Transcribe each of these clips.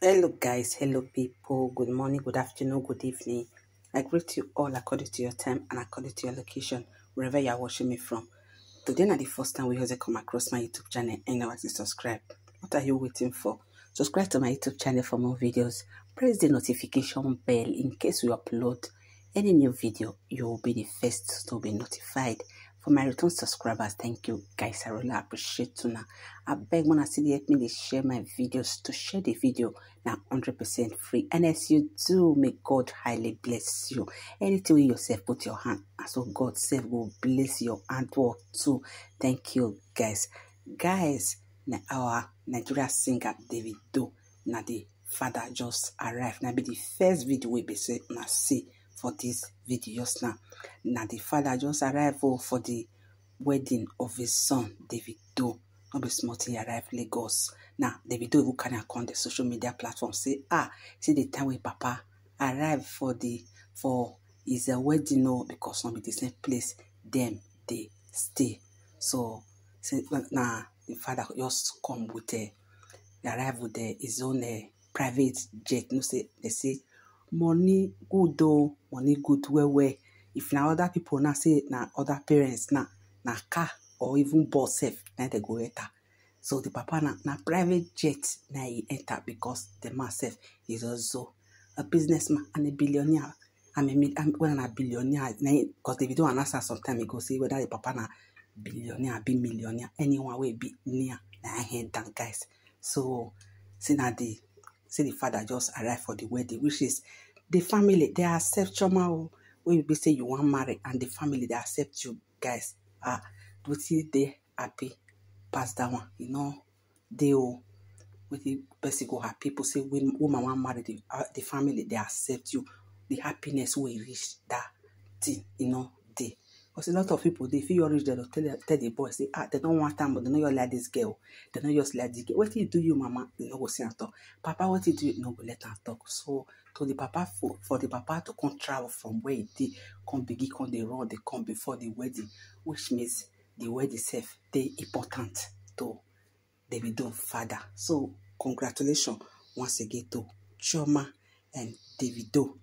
Hello, guys. Hello, people. Good morning, good afternoon, good evening. I greet you all according to your time and according to your location, wherever you are watching me from. Today, not the first time we also come across my YouTube channel and now to subscribe. What are you waiting for? Subscribe to my YouTube channel for more videos. Press the notification bell in case we upload any new video. You will be the first to be notified. For my return subscribers, thank you guys. I really appreciate you now. I beg when I see the help me to share my videos. To share the video now 100% free. And as you do, may God highly bless you. Anything you yourself put your hand, and so God self will bless your handwork too. Thank you guys. Guys, our Nigeria singer David Do, na the father just arrived. Na be the first video we be say na see for this video just now. Now the father just arrived oh, for the wedding of his son, David Doe. Not be small thing, arrived Lagos. Now, Davido even can on the social media platform say, ah, see the time when Papa arrived for the for his uh, wedding, no, because not be the same place, them they stay. So, say, now the father just come with a, arrive with uh, his own uh, private jet. No say they say money good o money good well well if na other people now say na other parents na na car or even bus sef na dey go enter. So the papa na na private jet na he enter because the man is also a businessman and a billionaire. I'm a well na billionaire na because davido announce am some time ago say whether the papa na billionaire be millionaire anyone wey be near na him down guys. So say na the say the father just arrive for the wedding which is the family they accept o when you say you wan marry and the family they accept you guys ah wetin dey happy pass that one. You know dey o wetin person go happy people say when woman wan marry the uh, the family they accept you. The happiness wey reach that thing you know dey because a lot of people they feel reach there tell tell the boy say ah they don want am but they no just like this girl. They no just like this girl. Wetin e do you mama? They no go see am talk. Papa wetin e do you no go let am talk. So to the papa for for the papa to come travel from where he dey come begin come dey run dey come before the wedding which means the wedding itself, they important to davido father. So congratulations once again to chioma and davido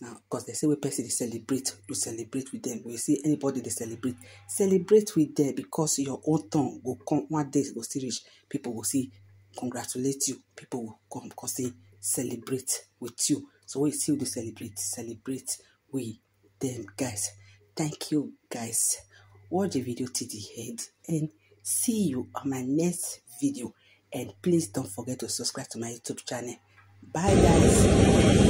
now because they say when person dey celebrate you celebrate with them. You see anybody they celebrate celebrate with them because your own turn go come one day will still reach people will see congratulate you. People will come because they celebrate with you. So we see you celebrate celebrate with them guys. Thank you guys. Watch the video till the end and see you on my next video. And please don't forget to subscribe to my youtube channel. Bye guys